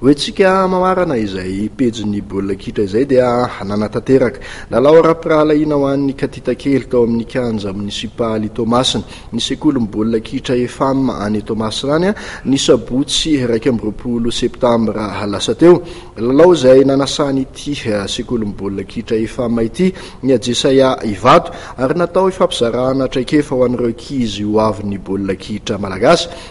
Ho hetsika mamarana izay pejin'ny baolina kitra izay dia nanatanteraka lalao ara-pirahalahiana ho an'ny Katita kely tao amin'ny kianja monisipaly Toamasina ny sekolin'ny baolina kitra EFAM any Toamasina ny sabotsy iraika amby roapolo septambra lasa teo. Lalao izay nanasan'ity sekolin'ny baolina kitra EFAM ity ny Ajesaia Ivato ary natao hifampizarana traikefa ho an'ireo ankizy hoavin'ny baolina kitra malagasy.